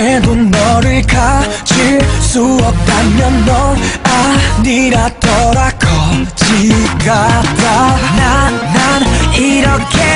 해도 너를 가질 수 없다면 넌 아니라더라 거지 같아 나, 난 이렇게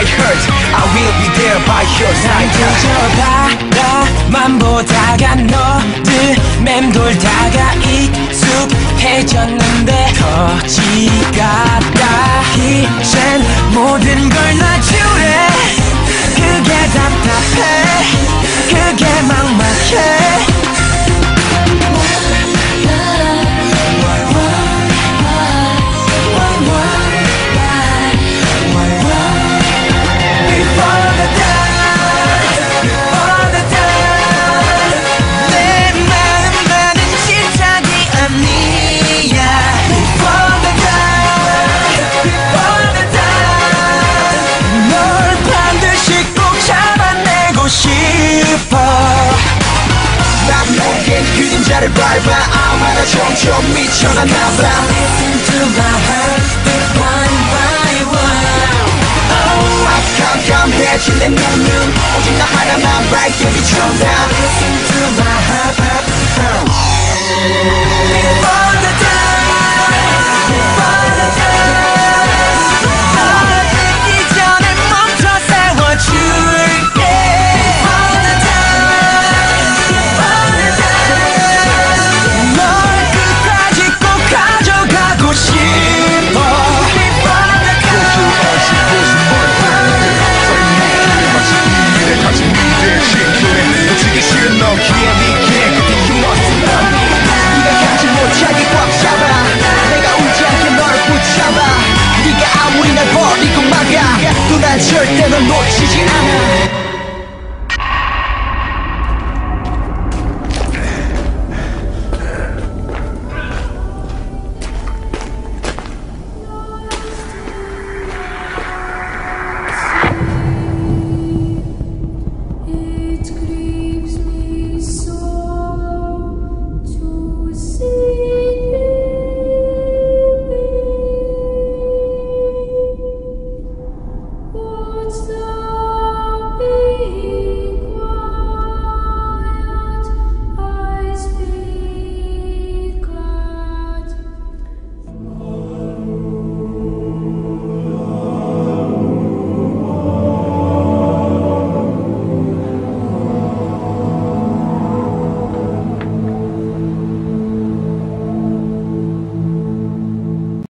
my heart I will be there by your side 저 바라만 보다가 너를 맴돌다가 익숙해졌는데 거지 같다 이젠 모든 걸 그림자를 밟아 아마도 점점 미쳐나나봐 Listen to my heart beat one by one 깜깜해진 내 눈은 오직 나 하나만 밝게 비춰다 Listen to my heart, heart, heart I know.